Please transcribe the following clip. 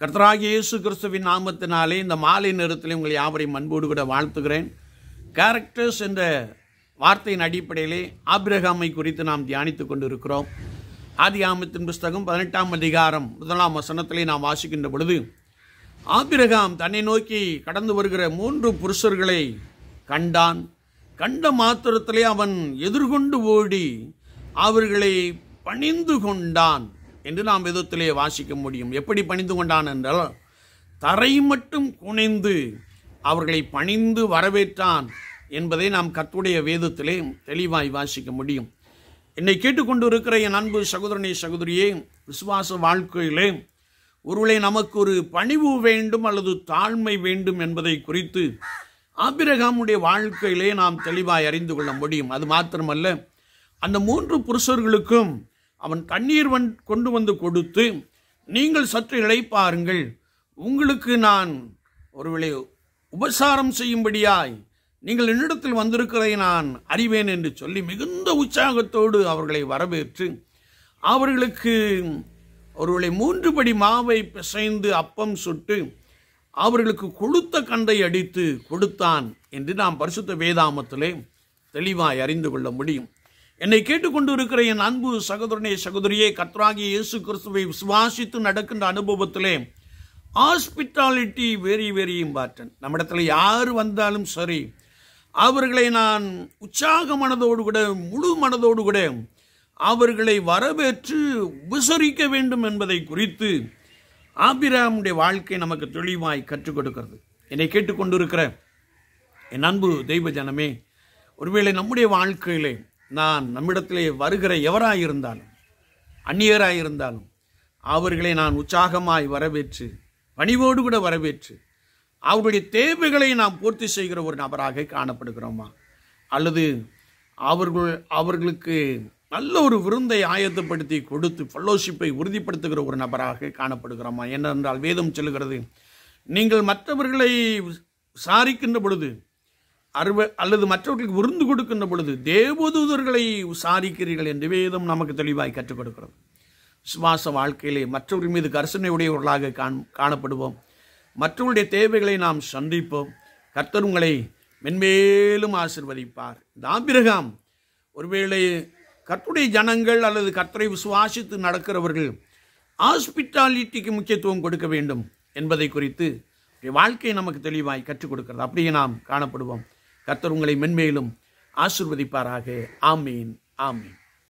கர்த்தராகிய இயேசு கிறிஸ்துவின் நாமத்தினாலே இந்த மாலை நேரத்தில் உங்களை யாவரையும் அன்போடு கூட வாழ்த்துகிறேன். கேரக்டர்ஸ் என்ற வார்த்தையின் அடிப்படையிலே ஆபிரகாமை குறித்து நாம் தியானித்துக் கொண்டிருக்கிறோம். ஆதி ஆமத்தின் புஸ்தகம் பதினெட்டாம் அதிகாரம் முதலாம் வசனத்திலே நாம் வாசிக்கின்ற பொழுது ஆபிரகாம் தன்னை நோக்கி கடந்து வருகிற மூன்று புருஷர்களை கண்டான். கண்ட மாத்திரத்திலே அவன் எதிர்கொண்டு ஓடி அவர்களை பணிந்து கொண்டான். என்று நாம் விதத்திலே வாசிக்க முடியும். எப்படி பணிந்து கொண்டான் என்றால் தரை மட்டும் குனைந்து அவர்களை பணிந்து வரவேற்றான் என்பதை நாம் கத்துடைய வேதத்திலே தெளிவாய் வாசிக்க முடியும். என்னை கேட்டுக்கொண்டு இருக்கிற என் அன்பு சகோதரனை சகோதரியே விசுவாச வாழ்க்கையிலே ஒருவேளை நமக்கு ஒரு பணிவு வேண்டும் அல்லது தாழ்மை வேண்டும் என்பதை குறித்து ஆபிரகாமுடைய வாழ்க்கையிலே நாம் தெளிவாய் அறிந்து கொள்ள முடியும். அது மாத்திரமல்ல அந்த மூன்று புருஷர்களுக்கும் அவன் தண்ணீர் வன் கொண்டு வந்து கொடுத்து நீங்கள் சற்று இழைப்பாருங்கள் உங்களுக்கு நான் ஒருவேளை உபசாரம் செய்யும்படியாய் நீங்கள் என்னிடத்தில் வந்திருக்கிறதை நான் அறிவேன் என்று சொல்லி மிகுந்த உற்சாகத்தோடு அவர்களை வரவேற்று அவர்களுக்கு ஒருவேளை மூன்று படி மாவை பிசைந்து அப்பம் சுட்டு அவர்களுக்கு கொளுத்த கண்டை அடித்து கொடுத்தான் என்று நாம் பரிசுத்த வேதாமத்திலே தெளிவாய் அறிந்து கொள்ள முடியும். என்னை கேட்டுக்கொண்டு இருக்கிற என் அன்பு சகோதரனே சகோதரியே கத்ராகி இயேசு கிறிஸ்துவை விசுவாசித்து நடக்கின்ற அனுபவத்திலே ஹாஸ்பிட்டாலிட்டி வெரி வெரி இம்பார்ட்டன்ட் நம்மிடத்தில் யார் வந்தாலும் சரி அவர்களை நான் உற்சாக மனதோடு கூட முழு மனதோடு கூட அவர்களை வரவேற்று உபசரிக்க வேண்டும் என்பதை குறித்து ஆபிராமுடைய வாழ்க்கை நமக்கு தெளிவாய் கற்றுக் கொடுக்கிறது. என்னை கேட்டுக்கொண்டிருக்கிற என் அன்பு தெய்வ ஜனமே ஒருவேளை நம்முடைய வாழ்க்கையிலே நான் நம்மிடத்திலே வருகிற எவராயிருந்தாலும் அந்நியராயிருந்தாலும் அவர்களை நான் உற்சாகமாய் வரவேற்று பணிவோடு கூட வரவேற்று அவருடைய தேவைகளை நாம் பூர்த்தி செய்கிற ஒரு நபராக காணப்படுகிறோமா? அல்லது அவர்கள் அவர்களுக்கு நல்ல ஒரு விருந்தை ஆயத்தப்படுத்தி கொடுத்து ஃபெல்லோஷிப்பை உறுதிப்படுத்துகிற ஒரு நபராக காணப்படுகிறோமா? என்னென்றால் வேதம் செல்கிறது நீங்கள் மற்றவர்களை விசாரிக்கின்ற பொழுது அறுவ அல்லது மற்றவர்களுக்கு விருந்து கொடுக்கின்ற பொழுது தேவதூதர்களை விசாரிக்கிறீர்கள் என்று வேதம் நமக்கு தெளிவாய் கற்றுக் கொடுக்கிறது. சுவாச வாழ்க்கையிலே மற்றவர்கள் மீது கரிசனை உடையவர்களாக காண் காணப்படுவோம். மற்றவருடைய தேவைகளை நாம் சந்திப்போம். கர்த்தர் உங்களை மென்மேலும் ஆசிர்வதிப்பார். தாபிரகாம் ஒருவேளை கர்த்துடைய ஜனங்கள் அல்லது கர்த்தரை விசுவாசித்து நடக்கிறவர்கள் ஹாஸ்பிட்டாலிட்டிக்கு முக்கியத்துவம் கொடுக்க வேண்டும் என்பதை குறித்து வாழ்க்கை நமக்கு தெளிவாய் கற்றுக் கொடுக்கிறது. அப்படியே நாம் காணப்படுவோம். கர்த்தர் உங்களை மென்மேலும் ஆசிர்வதிப்பாராக. ஆமீன் ஆமீன்.